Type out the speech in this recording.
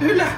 Hứa là.